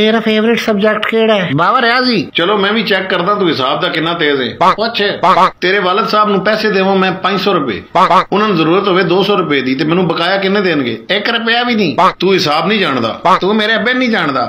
ਮੇਰਾ favourite subject ਕਿਹੜਾ ਹੈ ਬਾਬਾ ਰਿਆਜ਼ੀ ਚਲੋ ਮੈਂ ਵੀ ਚੈੱਕ ਕਰਦਾ ਤੂੰ ਹਿਸਾਬ ਦਾ ਕਿੰਨਾ ਤੇਜ਼ ਹੈ ਪੁੱਛ ਤੇਰੇ ਵਾਲਦ ਸਾਹਿਬ ਨੂੰ ਪੈਸੇ ਦੇਵਾਂ ਮੈਂ 500 ਰੁਪਏ ਉਹਨਾਂ ਨੂੰ ਜ਼ਰੂਰਤ ਹੋਵੇ 200 ਰੁਪਏ ਦੀ ਤੇ ਮੈਨੂੰ ਬਕਾਇਆ ਕਿੰਨੇ ਦੇਣਗੇ 1 ਰੁਪਿਆ ਵੀ ਨਹੀਂ ਤੂੰ ਹਿਸਾਬ ਨਹੀਂ ਜਾਣਦਾ ਤੂੰ ਮੇਰੇ ਅੱਬੇ ਨਹੀਂ ਜਾਣਦਾ